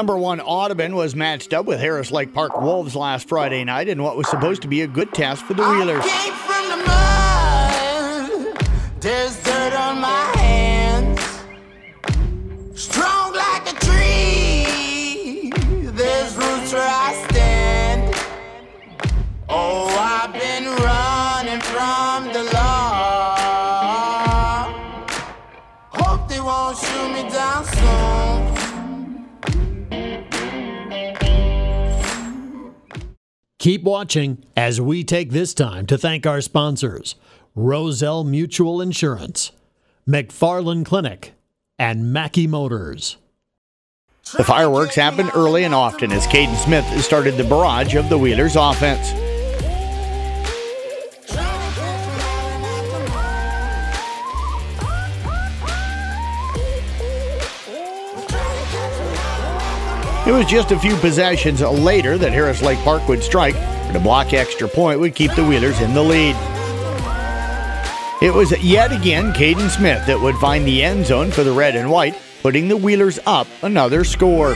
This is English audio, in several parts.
Number one Audubon was matched up with Harris Lake Park Wolves last Friday night in what was supposed to be a good test for the Wheelers. There's dirt Keep watching as we take this time to thank our sponsors Roselle Mutual Insurance, McFarland Clinic, and Mackey Motors. The fireworks happened early and often as Caden Smith started the barrage of the Wheelers offense. It was just a few possessions later that Harris Lake Park would strike, and a block extra point would keep the Wheelers in the lead. It was yet again Caden Smith that would find the end zone for the red and white, putting the Wheelers up another score.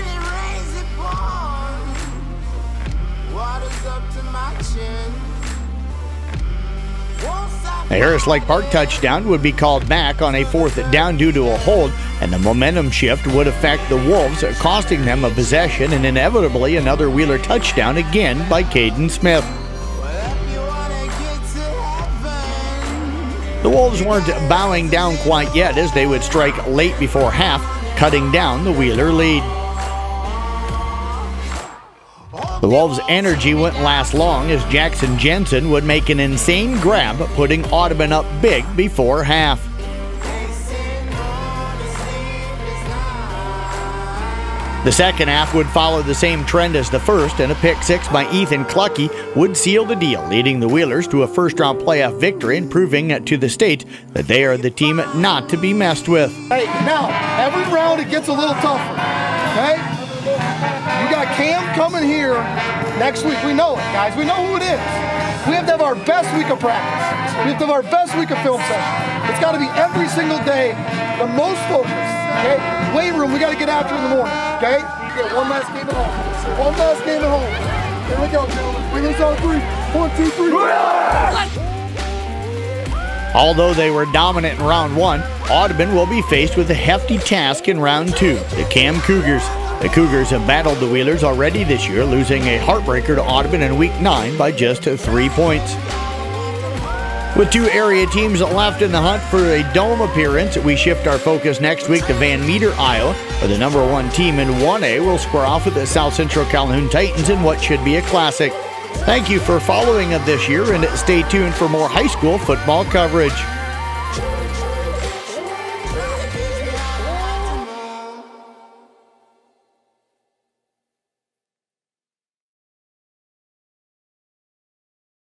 A Harris Lake Park touchdown would be called back on a fourth down due to a hold, and the momentum shift would affect the Wolves, costing them a possession and inevitably another Wheeler touchdown again by Caden Smith. The Wolves weren't bowing down quite yet as they would strike late before half, cutting down the Wheeler lead. The Wolves' energy wouldn't last long as Jackson Jensen would make an insane grab, putting Audubon up big before half. The second half would follow the same trend as the first, and a pick six by Ethan Clucky would seal the deal, leading the Wheelers to a first round playoff victory and proving to the state that they are the team not to be messed with. Hey, now, every round it gets a little tougher, okay? You got Cam coming here next week. We know it, guys. We know who it is. We have to have our best week of practice. We have to have our best week of film session. It's got to be every single day, the most focused, okay? Weight room, we got to get after in the morning, okay? You get one last game at home. One last game at home. Here we go, gentlemen. Bring this on three. One, two, three. Although they were dominant in round one, Audubon will be faced with a hefty task in round two, the Cam Cougars. The Cougars have battled the Wheelers already this year, losing a heartbreaker to Audubon in Week 9 by just three points. With two area teams left in the hunt for a dome appearance, we shift our focus next week to Van Meter, Iowa, where the number one team in 1A will square off with the South Central Calhoun Titans in what should be a classic. Thank you for following us this year and stay tuned for more high school football coverage.